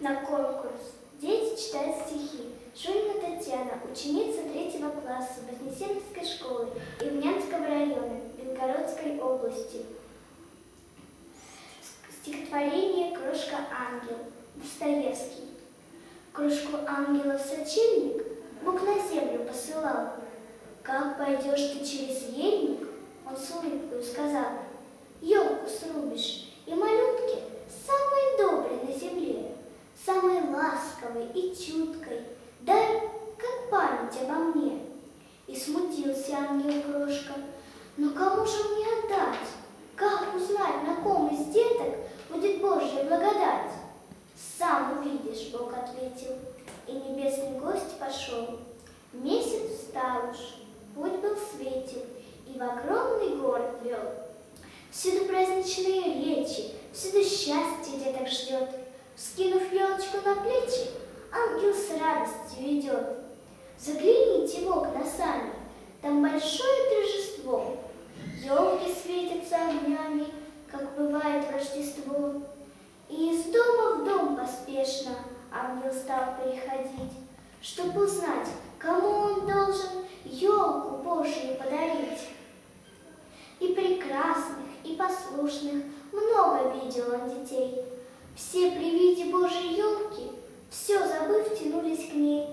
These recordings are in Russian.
на конкурс. Дети читают стихи. Шульна Татьяна, ученица третьего класса Вознесенской школы Ивнянского района Белгородской области. Стихотворение «Крошка ангел» Достоевский. Кружку ангелов сочельник Бог на землю посылал. Как пойдешь ты через ельник, он с улыбкой сказал, ласковой и чуткой, дай как память обо мне. И смутился ангел крошка, но кому же мне отдать? Как узнать, на ком из деток будет Божья благодать? Сам увидишь, Бог ответил, и небесный гость пошел. Месяц встал уж, путь был светел, и в огромный город вел. Всюду праздничные речи, всюду счастье деток ждет. Скинув елочку на плечи, ангел с радостью идет. Загляните в окна сами, там большое торжество. Елки светятся огнями, как бывает Рождество. И из дома в дом поспешно ангел стал переходить, чтобы узнать, кому он должен елку Божию подарить. И прекрасных, и послушных много видел он детей. Все при виде Божьей елки, все забыв, тянулись к ней.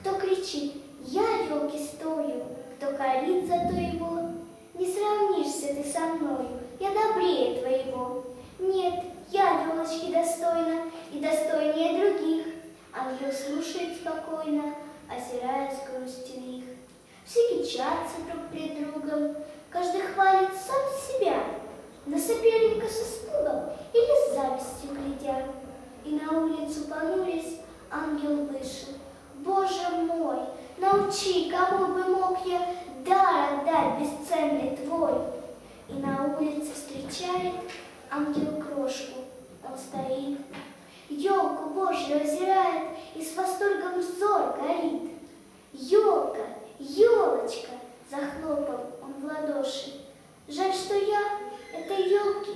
Кто кричит «Я елки стою», кто корит за то его, не сравнишься ты со мною, я добрее твоего. Нет, я елочки достойна и достойнее других. Ангел слушает спокойно, озираясь грустью их. Все кичатся друг пред другом, каждый хвалит сам себя, на соперника с испугом или с завистью глядя. И на понурясь, ангел вышел. Боже мой, научи, кому бы мог я дар отдать бесценный твой. И на улице встречает ангел крошку, он стоит, елку Божью озирает и с восторгом взор горит. Елка, елочка, захлопал он в ладоши. Жаль, что я этой елки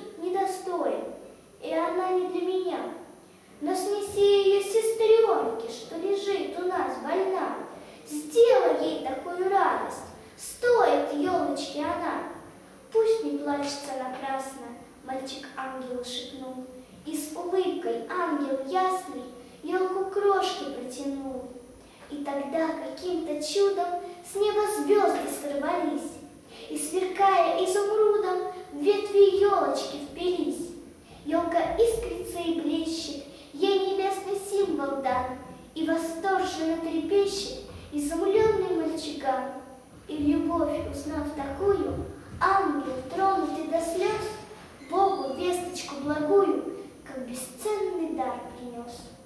Плачется напрасно, мальчик-ангел шепнул, И с улыбкой ангел ясный елку крошки протянул. И тогда каким-то чудом с неба звезды сорвались, И, сверкая изумрудом, в ветви елочки впились. Елка искрится и блещет, ей небесный символ дан, И восторженно трепещет изумленный мальчикан. И любовь, узнав такую, ангел, тронутый до слез, Богу весточку благую, как бесценный дар принес.